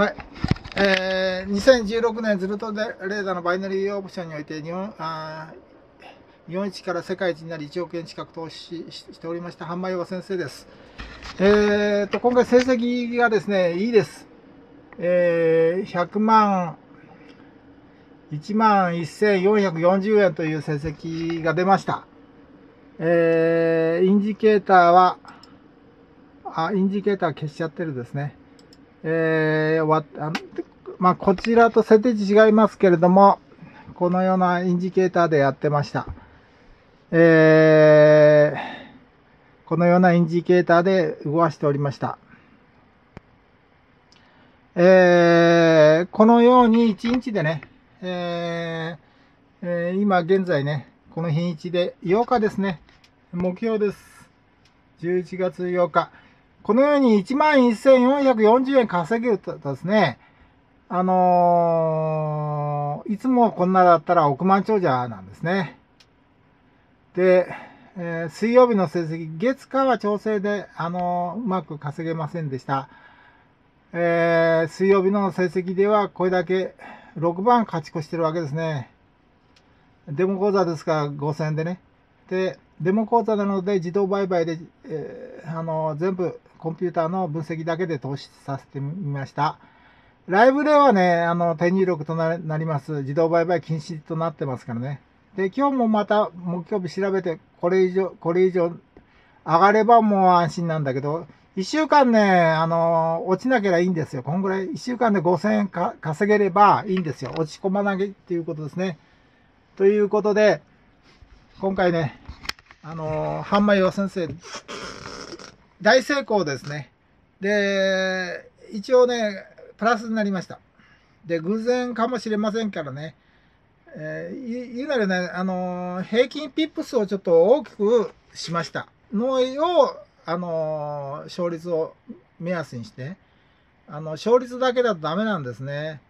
はい。えー、2016年ズルトレーダーのバイナリーオプションにおいて日本、あ日本一から世界一になり1億円近く投資しておりました販売は先生です。えーと、今回成績がですね、いいです。えー、100万、1万1440円という成績が出ました。えー、インジケーターは、あ、インジケーター消しちゃってるですね。えー、わあまあ、こちらと設定値違いますけれども、このようなインジケーターでやってました。えー、このようなインジケーターで動かしておりました。えー、このように1日でね、えーえー、今現在ね、この日にちで8日ですね、目標です。11月8日。このように11,440円稼げるとですね、あのー、いつもこんなだったら億万長者なんですね。で、えー、水曜日の成績、月火は調整で、あのー、うまく稼げませんでした。え水曜日の成績ではこれだけ6番勝ち越してるわけですね。デモ講座ですから5000円でね。で、デモ講座なので自動売買で、えあの全部コンピューターの分析だけで投資させてみました。ライブではね、あの、手入力となります。自動売買禁止となってますからね。で、今日もまた目標日調べて、これ以上、これ以上上がればもう安心なんだけど、1週間ね、あの、落ちなければいいんですよ。こんぐらい、1週間で5000円か稼げればいいんですよ。落ち込まないっていうことですね。ということで、今回ね、あの、半間洋先生大成功ですね。で、一応ね、プラスになりました。で、偶然かもしれませんからね、えー、言うならね、あのー、平均ピップスをちょっと大きくしました。のを、あのー、勝率を目安にして、あの、勝率だけだとダメなんですね。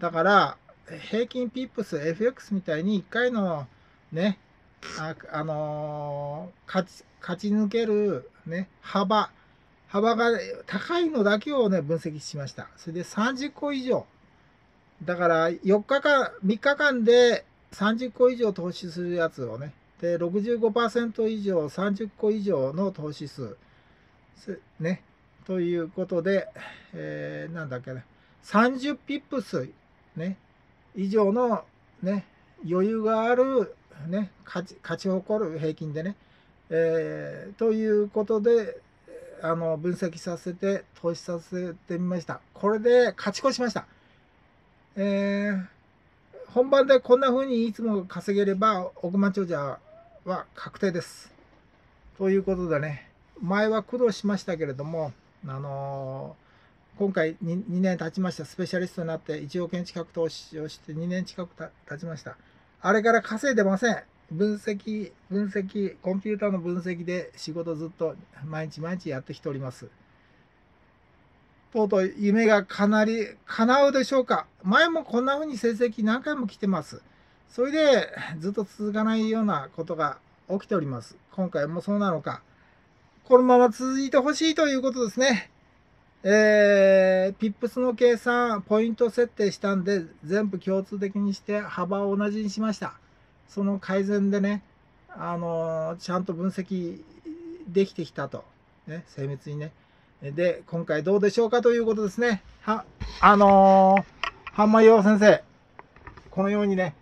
だから、平均ピップス、FX みたいに1回のね、あ、あの勝ち、勝ち抜けるね、幅、幅が高いのだけをね、分析しました。それで30個以上。だから4日間、3日間で30個以上投資するやつをね、で、65%以上、30個以上の投資数。ね。ということで、えー、なんだっけな、30ピップス、ね、以上のね、余裕がある、ね、勝ち、勝ち誇る平均でね、えー、ということで、あの、分析させて、投資させてみました。これで勝ち越しました。えー、本番でこんな風にいつも稼げれば、億万長者は確定です。ということでね、前は苦労しましたけれども、あのー、今回 2, 2年経ちました。スペシャリストになって1億円近く投資をして2年近く経ちました。あれから稼いでません。分析、分析、コンピューターの分析で仕事ずっと毎日毎日やってきております。とうとう夢がかなり叶うでしょうか？前もこんな風に成績何回も来てます。それでずっと続かないようなことが起きております。今回もそうなのか。このまま続いてほしいということですね。えー、 pips の計算、ポイント設定したんで、全部共通的にして幅を同じにしました。その改善でね、あのちゃんと分析できてきたと。ね、精密にね。で、今回どうでしょうかということですね。は、あのー、ハンマヨ先生、このようにね、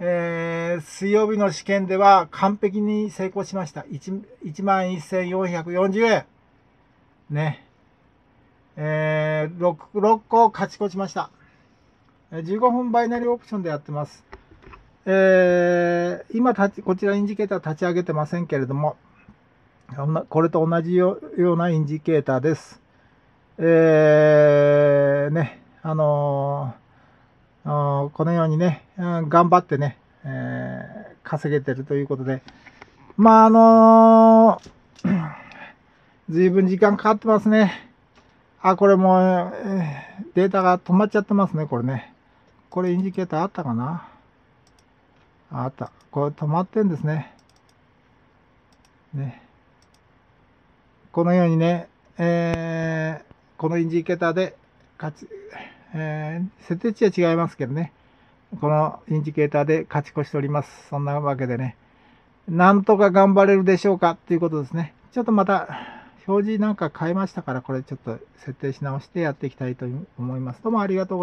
えー、水曜日の試験では完璧に成功しました。1, 1万1440円。ね。えー、6, 6個勝ち越しました。15分バイナリーオプションでやってます。えー、今立ち、こちらインジケーター立ち上げてませんけれども、これと同じようなインジケーターです。えー、ね、あのー、このようにね、頑張ってね、えー、稼げてるということで、まあ、あのー、随分時間かかってますね。あ、これも、データが止まっちゃってますね、これね。これインジケーターあったかな？あった。これ止まってんですね。ね。このようにね、えー、このインジケーターで勝ち、えー、設定値は違いますけどね、このインジケーターで勝ち越しております。そんなわけでね、なんとか頑張れるでしょうか？っていうことですね。ちょっとまた、表示なんか変えましたから、これちょっと設定し直してやっていきたいと思います。どうもありがとうございます。